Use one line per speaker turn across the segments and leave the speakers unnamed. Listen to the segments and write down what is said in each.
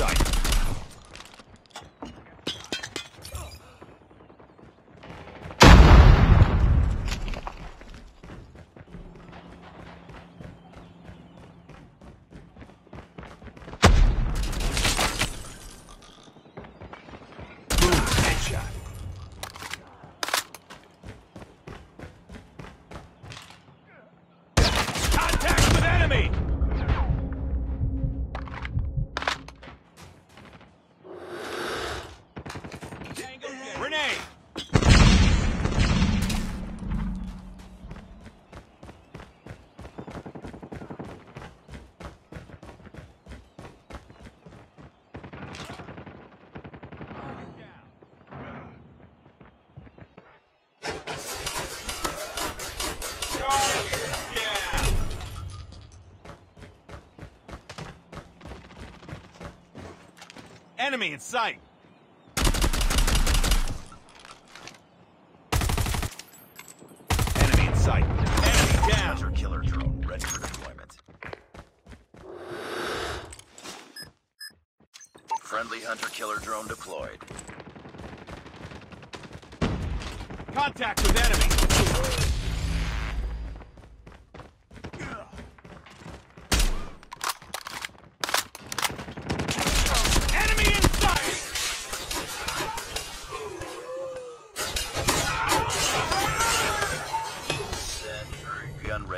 sight. Contact with enemy! Enemy in sight! Enemy in sight. Enemy down!
Hunter killer drone ready for deployment. Friendly hunter killer drone deployed.
Contact with enemy! Enemy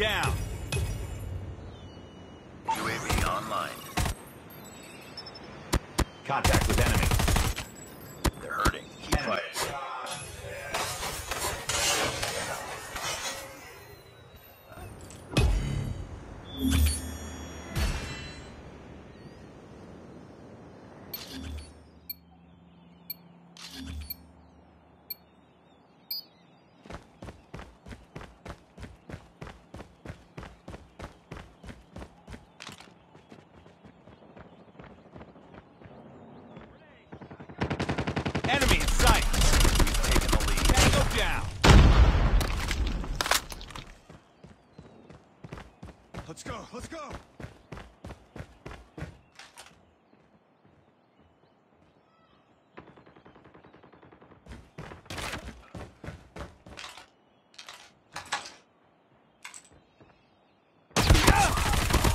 down!
UAV online.
Contact with enemy.
They're hurting. Keep
Enemy.
fighting.
Down!
Let's go, let's go!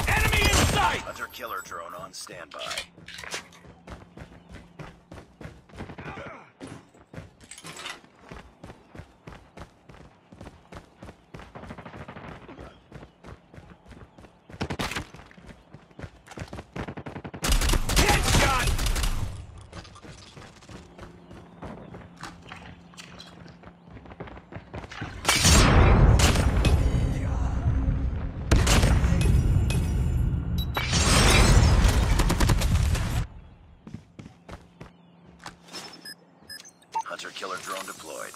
Enemy in sight!
Hunter killer drone on standby.
Headshot!
Hunter killer drone deployed.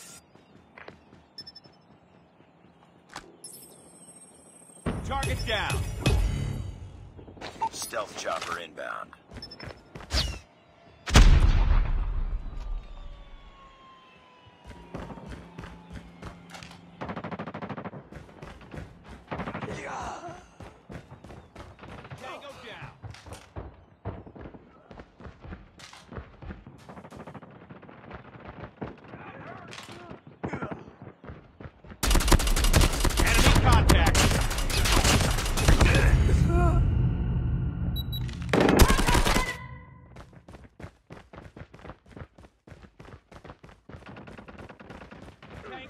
Target down!
Stealth chopper inbound.
Tango down! Enemy contact!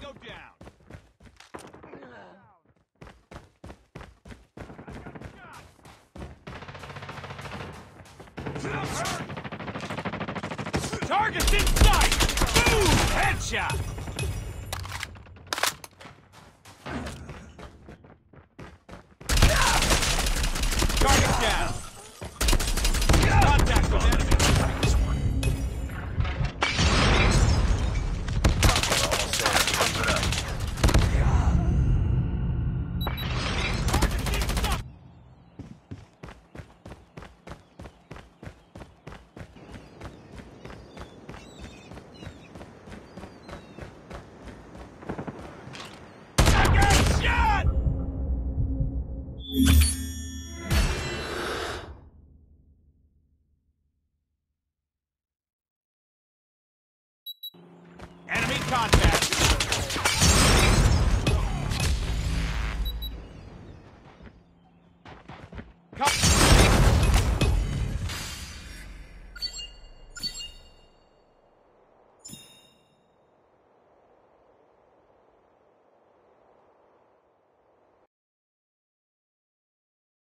Tango down! Target's in sight! Boom! Headshot! Enemy contact.